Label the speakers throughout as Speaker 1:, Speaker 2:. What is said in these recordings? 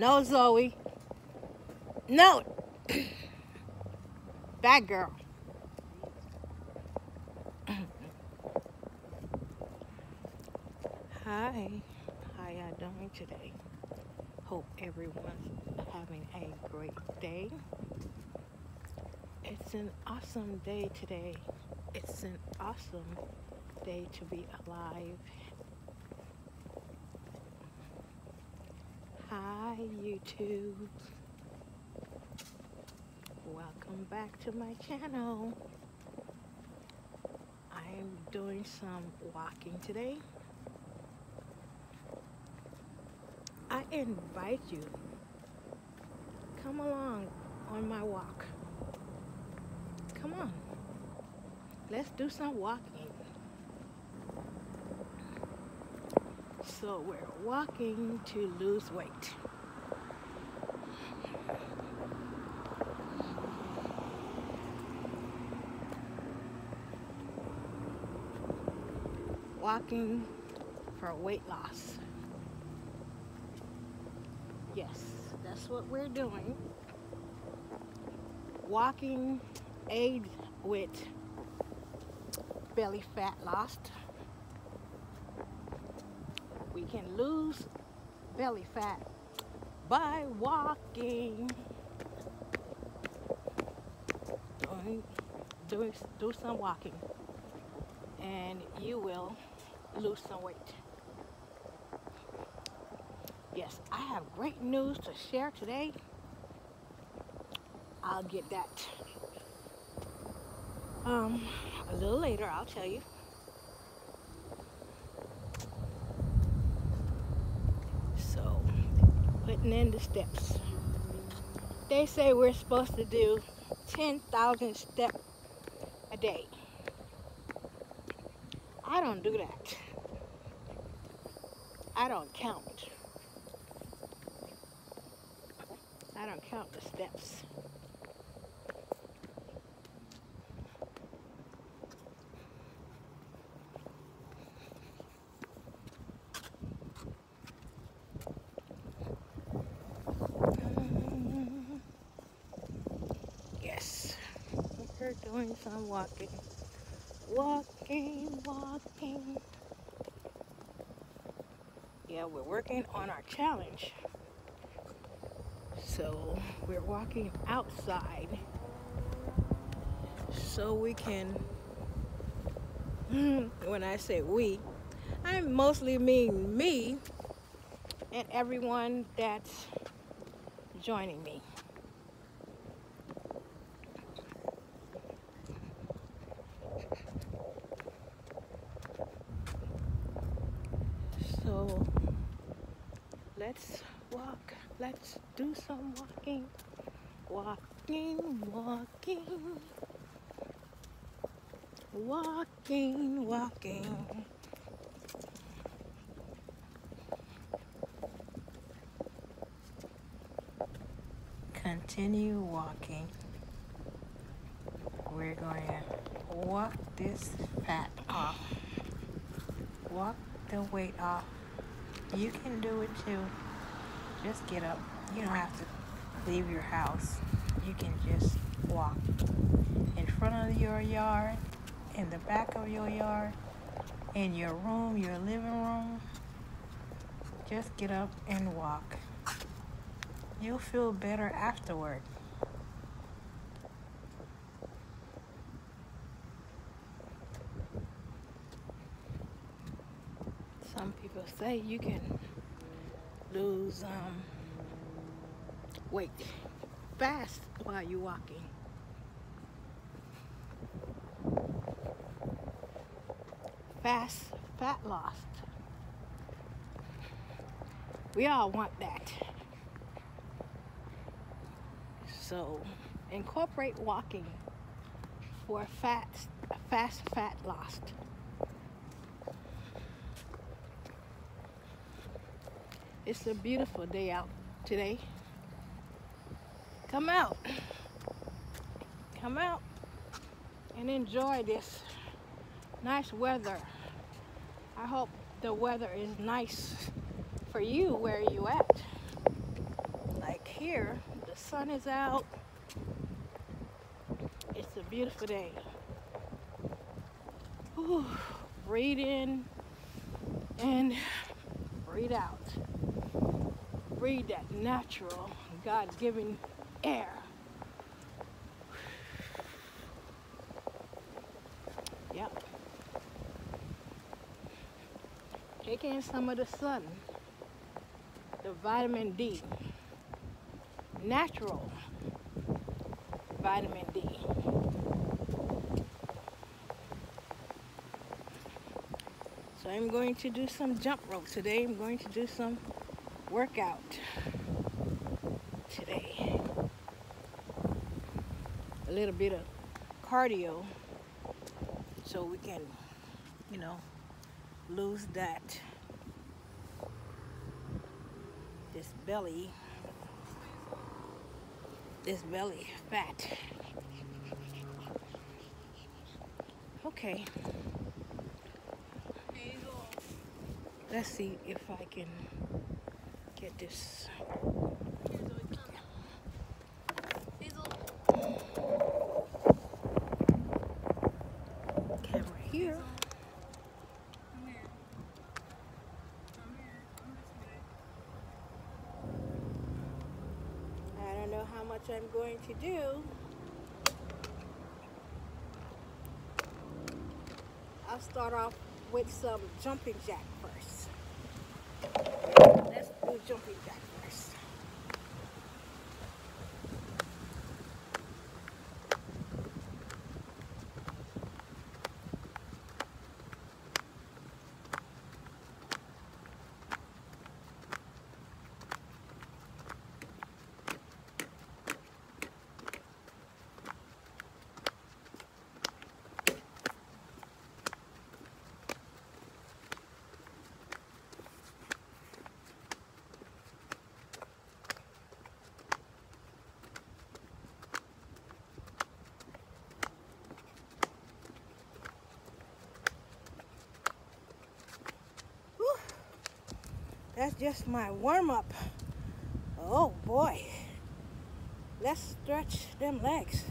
Speaker 1: No, Zoe. No. Bad girl. Hi. How y'all doing today? Hope everyone's having a great day. It's an awesome day today. It's an awesome day to be alive. Hi, YouTube. Welcome back to my channel. I'm doing some walking today. I invite you. Come along on my walk. Come on. Let's do some walking. So we're walking to lose weight. Walking for weight loss. Yes, that's what we're doing. Walking aids with belly fat loss. Can lose belly fat by walking. Doing, do, do some walking and you will lose some weight. Yes, I have great news to share today. I'll get that um, a little later, I'll tell you. So, putting in the steps. They say we're supposed to do 10,000 steps a day. I don't do that. I don't count. I don't count the steps. Yes, we're doing some walking. Walking, walking. Yeah, we're working on our challenge. So we're walking outside so we can, when I say we, I mostly mean me and everyone that's joining me. So let's walk. Let's do some walking. Walking, walking. Walking, walking. Continue walking. We're going to walk this fat off. Walk the weight off. You can do it too. Just get up. You don't have to leave your house. You can just walk in front of your yard, in the back of your yard, in your room, your living room. Just get up and walk. You'll feel better afterward. Some people say you can lose um, weight fast while you're walking. Fast fat loss. We all want that. So incorporate walking for fat, fast fat loss. It's a beautiful day out today. Come out. Come out and enjoy this nice weather. I hope the weather is nice for you where you at. Like here the sun is out. It's a beautiful day. Whew. Breathe in and breathe out. Breathe that natural, God-given air. Yep. Take in some of the sun, the vitamin D, natural vitamin D. So I'm going to do some jump rope today. I'm going to do some workout today. A little bit of cardio so we can, you know, lose that this belly this belly fat okay let's see if I can get this camera here I don't know how much I'm going to do. I'll start off with some jumping jack first. Let's do jumping jack first. Whew. That's just my warm up. Oh boy. Let's stretch them legs.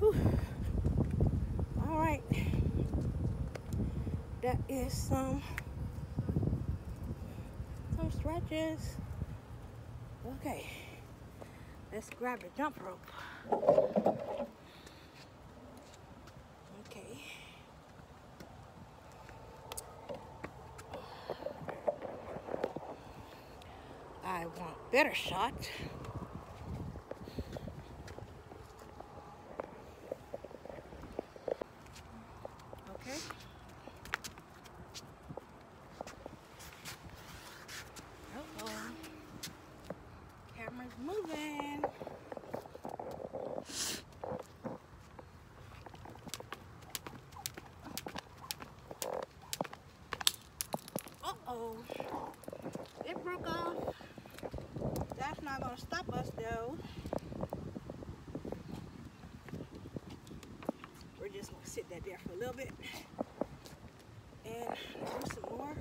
Speaker 1: Whew. All right. Some some stretches. Okay. Let's grab the jump rope. Okay. I want better shot. Okay. Uh-oh. Camera's moving. Uh-oh. It broke off. That's not gonna stop us though. We're just gonna sit that there for a little bit. And do some more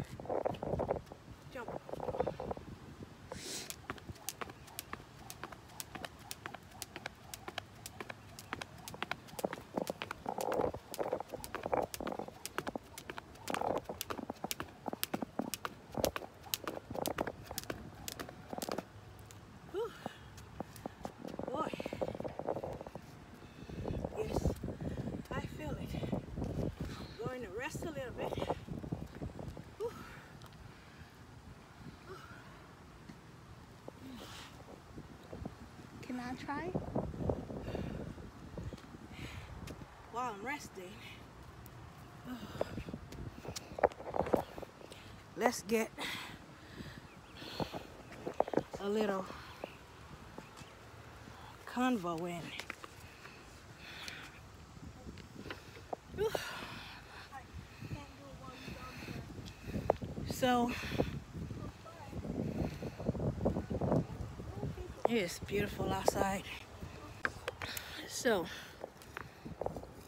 Speaker 1: rest a little bit. Can I try?
Speaker 2: While I'm resting,
Speaker 1: let's get a little convo in. So it's beautiful outside. So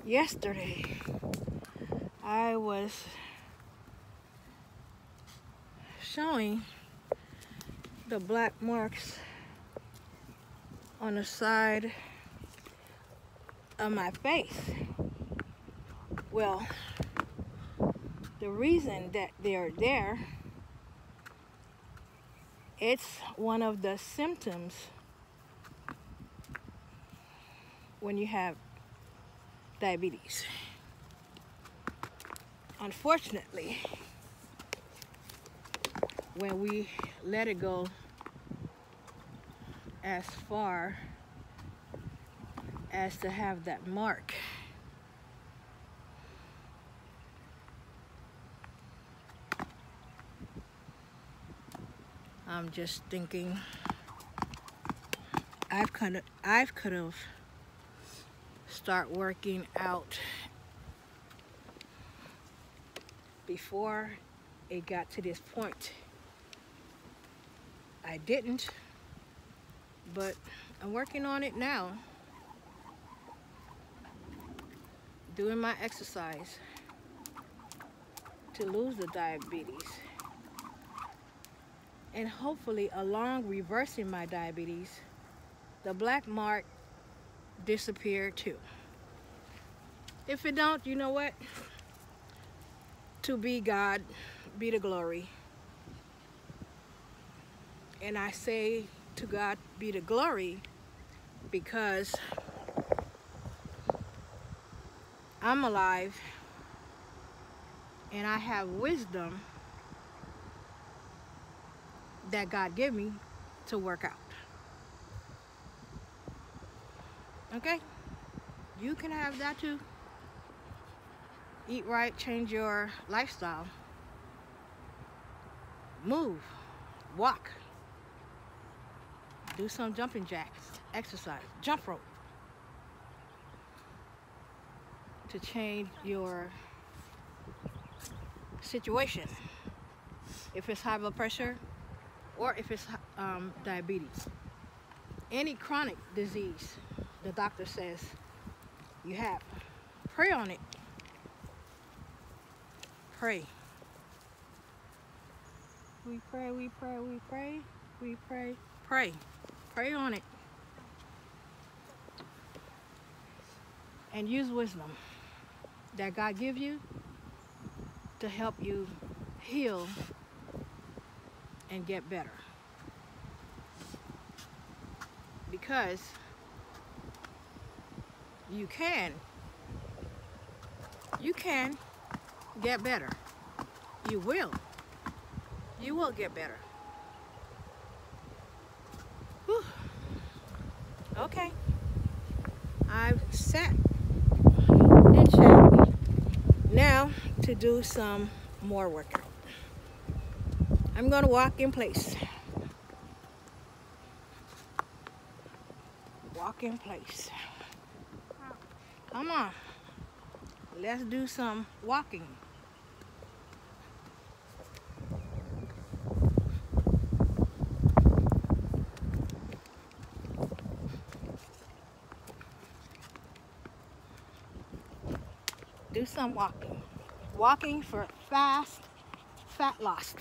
Speaker 1: yesterday I was showing the black marks on the side of my face. Well, the reason that they're there, it's one of the symptoms when you have diabetes. Unfortunately, when we let it go as far as to have that mark, I'm just thinking I've kind of I've could have start working out before it got to this point. I didn't, but I'm working on it now. Doing my exercise to lose the diabetes and hopefully along reversing my diabetes, the black mark disappear too. If it don't, you know what? To be God, be the glory. And I say to God be the glory because I'm alive and I have wisdom that God gave me to work out. Okay? You can have that too. Eat right, change your lifestyle. Move, walk, do some jumping jacks, exercise, jump rope to change your situation. If it's high blood pressure, or if it's um, diabetes. Any chronic disease, the doctor says you have. Pray on it. Pray. We pray, we pray, we pray, we pray, pray. Pray on it. And use wisdom that God give you to help you heal and get better. Because you can, you can get better. You will. You will get better. Whew. Okay. I've sat and now to do some more workout. I'm going to walk in place. Walk in place. Come on. Let's do some walking. Do some walking. Walking for fast fat loss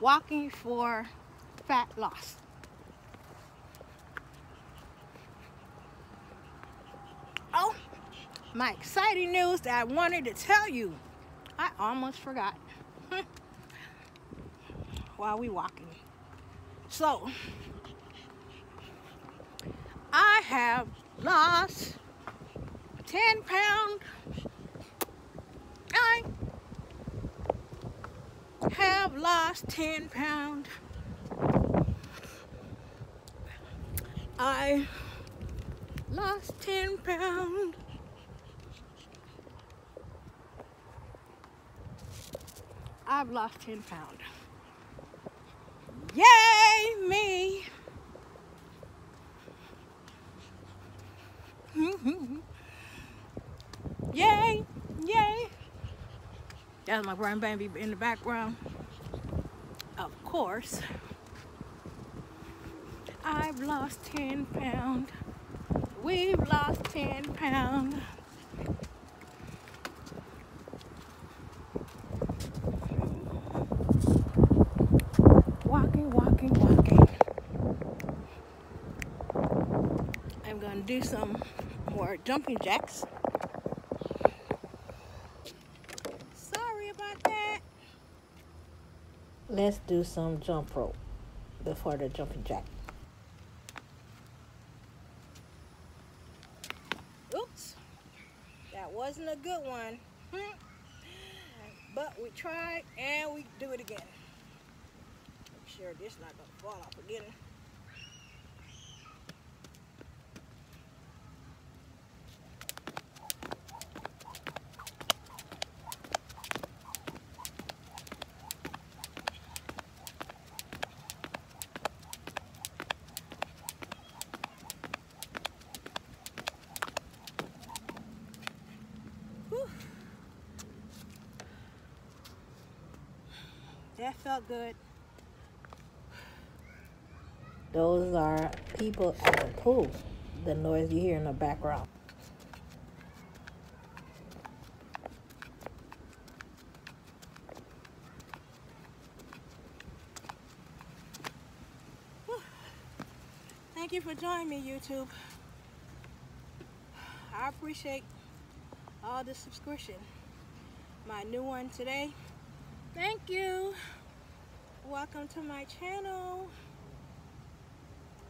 Speaker 1: walking for fat loss. Oh, my exciting news that I wanted to tell you. I almost forgot while we walking. So, I have lost 10 pounds. have lost 10 pounds. I lost 10 pounds. I've lost 10 pounds. Yay, me! That's my grandbaby in the background. Of course, I've lost 10 pounds. We've lost 10 pounds. Walking, walking, walking. I'm gonna do some more jumping jacks.
Speaker 3: Let's do some jump rope before the jumping jack.
Speaker 1: Oops, that wasn't a good one. But we tried and we do it again. Make sure this not gonna fall off again. Whew. That felt good.
Speaker 3: Those are people at the pool. The noise you hear in the background.
Speaker 1: Thank you for joining me, YouTube. I appreciate all the subscription. My new one today. Thank you. Welcome to my channel.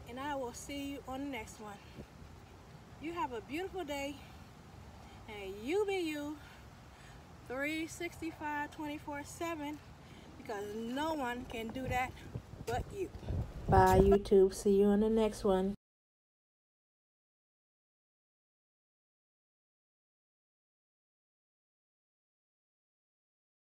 Speaker 1: And I will see you on the next one. You have a beautiful day. And you be you 365 24 7 because no one can do that but you.
Speaker 3: Bye, YouTube. See you on the next one.